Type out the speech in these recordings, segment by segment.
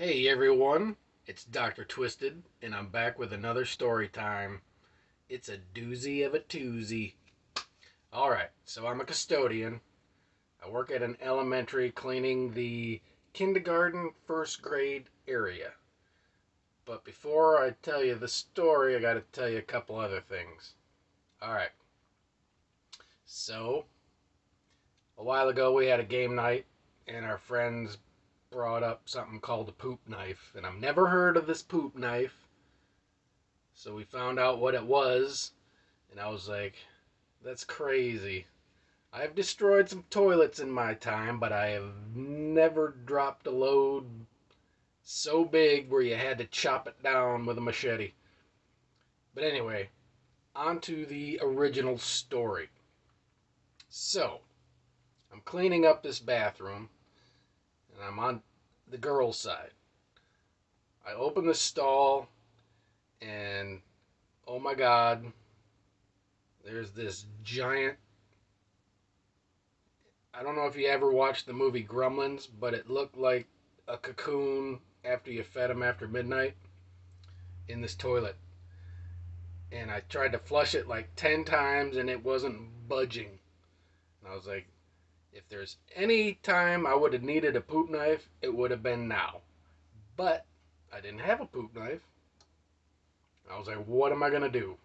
Hey everyone, it's Dr. Twistid, and I'm back with another story time. It's a doozy of a toozy. Alright, so I'm a custodian. I work at an elementary cleaning the kindergarten, first grade area. But before I tell you the story, I gotta tell you a couple other things. Alright. So, a while ago we had a game night, and our friends brought up something called a poop knife, and I've never heard of this poop knife. So we found out what it was, and I was like, that's crazy. I've destroyed some toilets in my time, but I have never dropped a load so big where you had to chop it down with a machete. But anyway, on to the original story. So, I'm cleaning up this bathroom and I'm on the girl's side. I open the stall, and oh my god, there's this giant. I don't know if you ever watched the movie Gremlins, but it looked like a cocoon after you fed him after midnight in this toilet. And I tried to flush it like 10 times and it wasn't budging. And I was like, if there's any time I would have needed a poop knife, it would have been now. But I didn't have a poop knife. I was like, what am I going to do?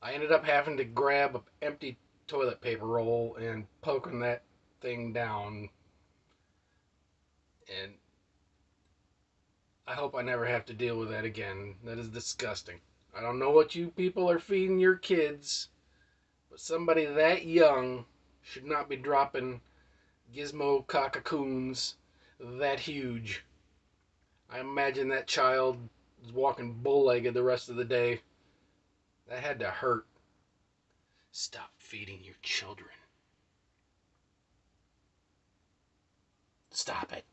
I ended up having to grab an empty toilet paper roll and poking that thing down. And I hope I never have to deal with that again. That is disgusting. I don't know what you people are feeding your kids, but somebody that young should not be dropping gizmo cockatoons that huge. I imagine that child was walking bull-legged the rest of the day. That had to hurt. Stop feeding your children. Stop it.